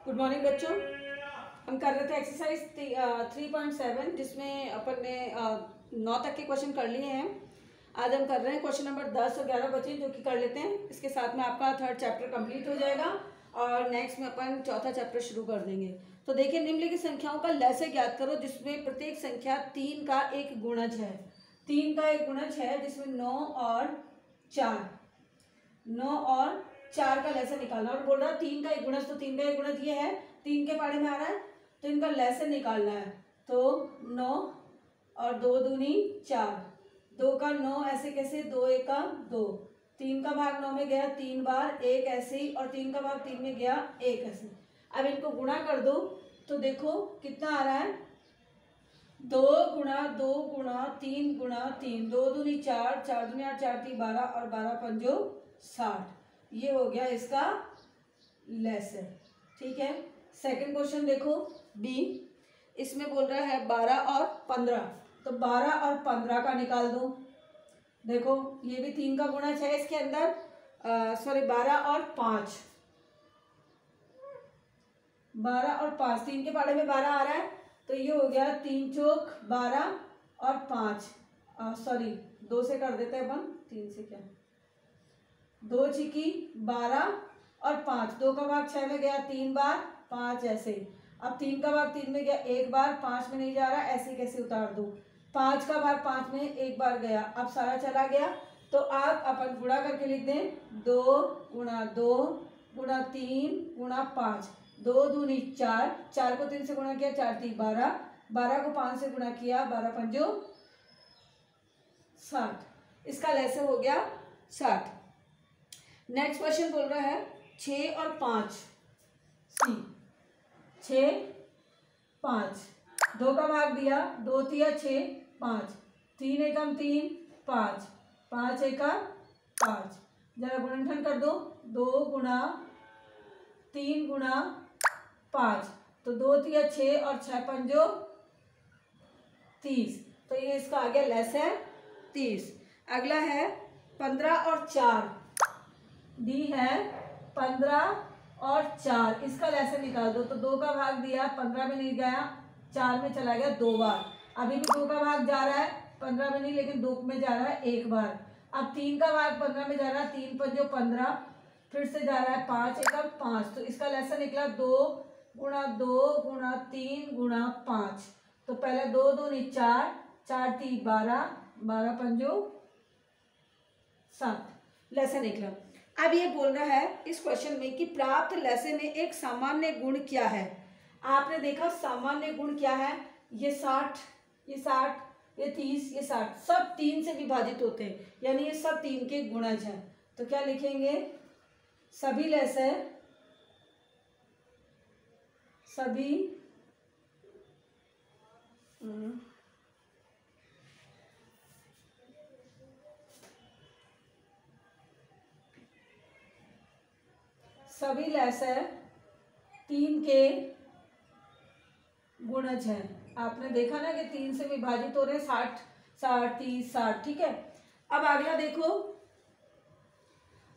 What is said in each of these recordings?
Good morning बच्चों। हम कर रहे थे एक्सरसाइज थ्री पॉइंट सेवन जिसमें अपन ने नौ तक के क्वेश्चन कर लिए हैं। आज हम कर रहे हैं क्वेश्चन नंबर दस और ग्यारह बचे जो कि कर लेते हैं। इसके साथ में आपका थर्ड चैप्टर कंप्लीट हो जाएगा और नेक्स्ट में अपन चौथा चैप्टर शुरू कर देंगे। तो देखिए निम्नलिखित संख्याओं का लैसे ज्ञात करो, जिसमें प्रत्येक संख्या तीन का एक गुणज है। तीन का एक गुणज है, जिसमें नौ और चार। नौ और चार का लेसन निकालना। और बोल रहा, तीन का एक गुणज तो तीन का एक गुणज ये है, तीन के पाड़े में आ रहा है तो इनका लेसन निकालना है। तो नौ और दो दूनी चार। दो का नौ ऐसे कैसे? दो, एक का दो। तीन का भाग नौ में गया, तीन बार एक ऐसे ही, और तीन का भाग तीन में गया, एक ऐसे। अब इनको गुणा कर दो तो देखो कितना आ रहा है। दो गुणा दो गुणा, तीन गुणा, तीन। दो दूनी चार चार दूनी आठ, चार, तीन, बारह, और बारह, पंजो साठ। ये हो गया इसका लेसन ठीक है? सेकंड क्वेश्चन देखो बी इसमें बोल रहा है बारह और पंद्रह। तो बारह और पंद्रह का निकाल दो। देखो, ये भी तीन का गुणा है इसके अंदर। सॉरी बारह और पाँच। बारह और पाँच, तीन के पाड़े में बारह आ रहा है। तो ये हो गया तीन चौक बारह और पाँच। सॉरी दो से कर देते हैं अपन, तीन से क्या? दो छिकी बारह और पाँच। दो का भाग छः में गया, तीन बार, पाँच ऐसे। अब तीन का भाग तीन में गया, एक बार, पाँच में नहीं जा रहा, ऐसे कैसे उतार दूँ? पाँच का भाग पाँच में एक बार गया, अब सारा चला गया। तो आप अपन गुणा करके लिख दें। दो गुणा दो गुणा तीन गुणा पाँच। दो दूनी चार। चार को तीन से गुणा किया, चार तीन बारह। बारह को पाँच से गुणा किया, बारह पंजो साठ। इसका लेसन हो गया साठ। नेक्स्ट क्वेश्चन बोल रहा है, छ और पाँच। सी छ, पाँच। दो का भाग दिया, दो तिया छ, पाँच। तीन एकम तीन, पाँच। पाँच एकम पाँच। जरा गुणनखंड कर दो दो गुणा तीन गुणा पाँच। तो दो तिया छ और छः पंजो तीस। तो ये इसका आ गया लेस है तीस। अगला है, पंद्रह और चार। डी है पंद्रह और चार। इसका लेसन निकाल दो। तो दो का भाग दिया, पंद्रह में नहीं गया, चार में चला गया दो बार। अभी भी दो का भाग जा रहा है, पंद्रह में नहीं, लेकिन दो में जा रहा है एक बार। अब तीन का भाग पंद्रह में जा रहा है, तीन पंजो पंद्रह, फिर से जा रहा है पाँच एकम पाँच। तो इसका लेसन निकला दो गुणा दो गुणा तीन गुणा पाँच। तो पहले दो दो नहीं, चार। चार तीन, बारह। बारह पंजो सात। लेसन निकला। अब ये बोल रहा है इस क्वेश्चन में कि प्राप्त लैसे में एक सामान्य गुण क्या है? आपने देखा सामान्य गुण क्या है? ये साठ ये साठ, ये तीस, ये साठ, सब तीन से विभाजित होते हैं। यानी ये सब तीन के गुणज हैं। तो क्या लिखेंगे? सभी लैसे सभी सभी लेसर तीन के गुणज हैं। आपने देखा ना कि तीन से विभाजित हो रहे हैं, साठ साठ, तीस, साठ, ठीक है? अब अगला देखो।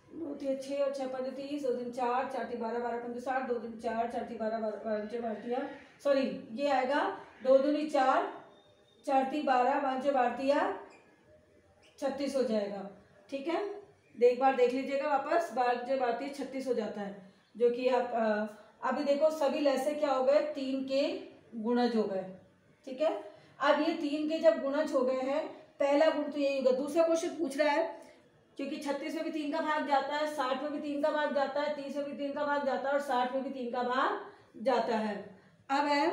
दो तीन छः और छः पंज तीस, दो दिन चार चार ती बारह बारह पंज साठ, दो दिन चार चार ती बारह बारह भारतीय सॉरी ये आएगा। दो दूनी चार चार ती बारह, पाँच भारतीय छत्तीस हो जाएगा, ठीक है? एक बार देख लीजिएगा वापस बार जब आती है छत्तीस हो जाता है। जो कि आप अभी देखो सभी लैसे क्या हो गए? तीन के गुणज हो गए। ठीक है? अब ये तीन के जब गुणज हो गए हैं पहला गुण तो यही होगा। दूसरा क्वेश्चन पूछ रहा है क्योंकि छत्तीस में भी तीन का भाग जाता है साठ में भी तीन का भाग जाता है तीस में भी तीन का भाग जाता है और साठ में भी तीन का भाग जाता है। अब है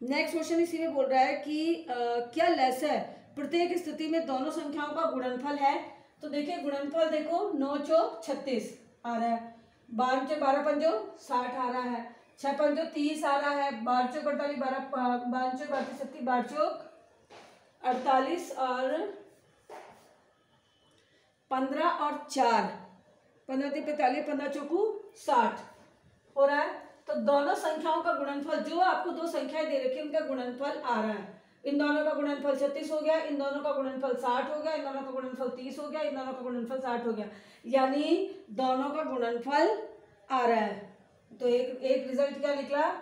नेक्स्ट क्वेश्चन इसी में बोल रहा है कि आ, क्या लेस है? प्रत्येक स्थिति में दोनों संख्याओं का गुणनफल है। तो देखिए गुणनफल देखो, नौ चौक छत्तीस आ रहा है। बारह चौक बारह पंजो साठ आ रहा है। छह पंजो तीस आ रहा है। बारह चौक अड़तालीस, बारह बारह चौक अड़तीस, छत्तीस, बारह चौक अड़तालीस और पंद्रह और चार। पंद्रह तीन पैंतालीस, पंद्रह चौकू साठ हो रहा है। तो दोनों संख्याओं का गुणनफल, जो आपको दो संख्याएँ दे रखी है, उनका गुणनफल आ रहा है। इन दोनों का गुणनफल छत्तीस हो गया, इन दोनों का गुणनफल साठ हो गया, इन दोनों का गुणनफल तीस हो गया, इन दोनों का गुणनफल साठ हो गया। यानी दोनों का गुणनफल आ रहा है। तो एक एक रिज़ल्ट क्या निकला?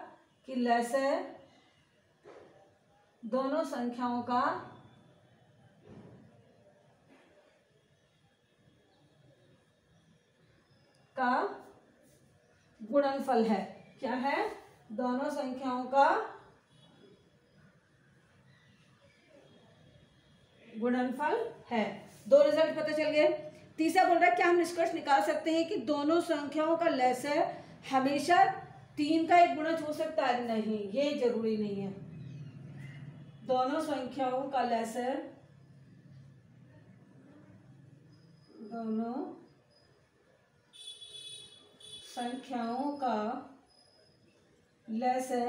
कि लेस है। दोनों संख्याओं का का गुणनफल है। क्या है? दोनों संख्याओं का गुणनफल है। दो रिज़ल्ट पता चल गए। तीसरा बोल रहा है, क्या हम निष्कर्ष निकाल सकते हैं कि दोनों संख्याओं का लेस है हमेशा तीन का एक गुणज हो सकता है? नहीं, ये ज़रूरी नहीं है। दोनों संख्याओं का लेस है दोनों संख्याओं का लेस है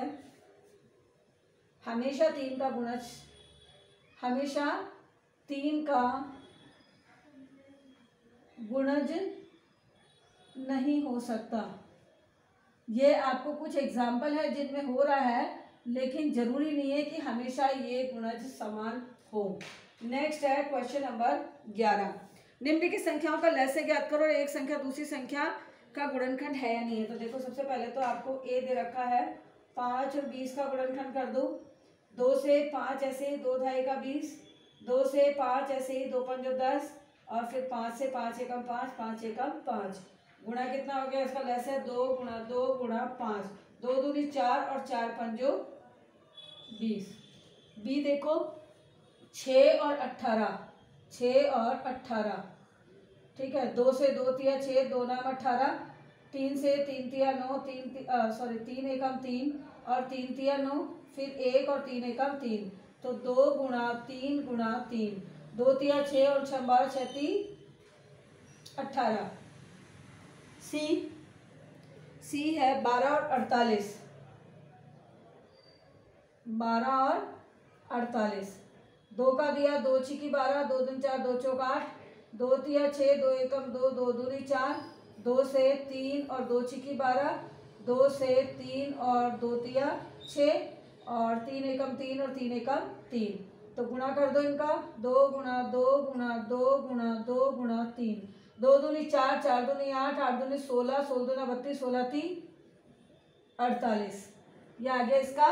हमेशा तीन का गुणज, हमेशा तीन का गुणज नहीं हो सकता। ये आपको कुछ एग्ज़ाम्पल है जिनमें हो रहा है, लेकिन ज़रूरी नहीं है कि हमेशा ये गुणज समान हो। नेक्स्ट है क्वेश्चन नंबर ग्यारह। निम्नलिखित संख्याओं का लैसे ज्ञात करो और एक संख्या दूसरी संख्या का गुणनखंड है या नहीं है। तो देखो, सबसे पहले तो आपको ए दे रखा है। पाँच और बीस का गुणनखंड कर दो। दो से पाँच ऐसे, दो ढाई का बीस। दो से पाँच, ऐसे ही दो पंजो दस, और फिर पाँच से पाँच एकम पाँच पाँच एकम पाँच। गुणा कितना हो गया इसका लेस है दो गुणा दो गुणा पाँच। दो दूनी चार और चार पंजो बीस। बी देखो, छ और अट्ठारह, छ और अट्ठारह। ठीक है, दो से दो तिया छः, दो नाम अट्ठारह। तीन से तीन तिया नौ, तीन सॉरी तीन एकम तीन और तीन तिया नौ, फिर एक और तीन एकम तीन। तो दो गुणा तीन गुणा तीन। दो तिया छः और छः बारह छती अट्ठारह सी। सी है बारह और अड़तालीस। बारह और अड़तालीस। दो का दिया दो छिकी बारह, दो दिन चार, दो चौक आठ। दो तिया छः दो एकम दो दो दूरी चार। दो से तीन और दो छिकी बारह। दो से तीन और दो तिया छः और तीन एकम तीन और तीन एकम तीन। तो गुणा कर दो इनका। दो गुणा दो गुणा दो गुणा दो गुणा तीन। दो दूनी चार चार दूनी आठ आठ दूनी सोलह सोलह दूना बत्तीस, सोलह तीन, अड़तालीस। ये आ गया इसका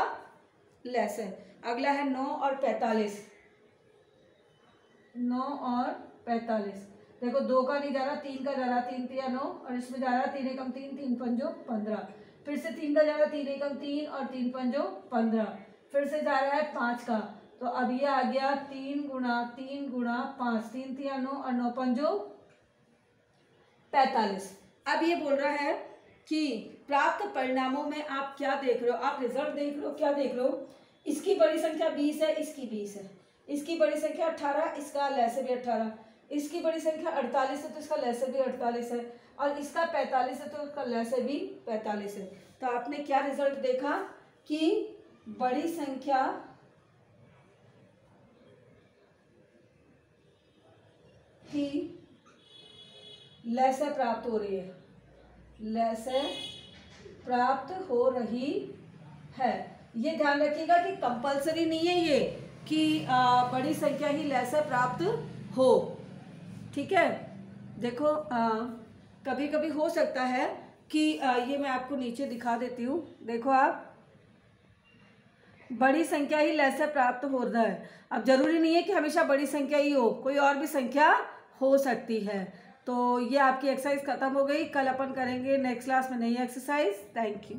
लेसन अगला है नौ और पैतालीस। नौ और पैतालीस। देखो दो का नहीं जा रहा, तीन का जा रहा, तीन तिया नौ, और इसमें जा रहा, तीन एकम तीन तीन पंजो पंद्रह। फिर से तीन का जा रहा तीन एकम तीन और तीन पंजो पंद्रह। फिर से जा रहा है पाँच का। तो अब ये आ गया तीन गुणा तीन गुणा पाँच। तीन तिया नौ और नौ पंजो पैतालीस। अब ये बोल रहा है कि प्राप्त परिणामों में आप क्या देख रहे हो? आप रिज़ल्ट देख रहे हो? क्या देख रहे हो? इसकी बड़ी संख्या बीस है, इसकी बीस है। इसकी बड़ी संख्या अट्ठारह इसका लैसे भी अट्ठारह इसकी बड़ी संख्या अड़तालीस है तो इसका लैसे भी अड़तालीस है, और इसका पैंतालीस है तो उसका लैसे भी पैंतालीस है। तो आपने क्या रिज़ल्ट देखा कि बड़ी संख्या ही लैसे प्राप्त हो रही है। लैसे प्राप्त हो रही है। ये ध्यान रखिएगा कि कंपलसरी नहीं है ये, कि बड़ी संख्या ही लैसे प्राप्त हो। ठीक है? देखो आ, कभी कभी हो सकता है कि आ, ये मैं आपको नीचे दिखा देती हूँ। देखो आप। बड़ी संख्या ही लैसे प्राप्त हो रहा है। अब ज़रूरी नहीं है कि हमेशा बड़ी संख्या ही हो कोई और भी संख्या हो सकती है। तो ये आपकी एक्सरसाइज खत्म हो गई। कल अपन करेंगे नेक्स्ट क्लास में नई एक्सरसाइज थैंक यू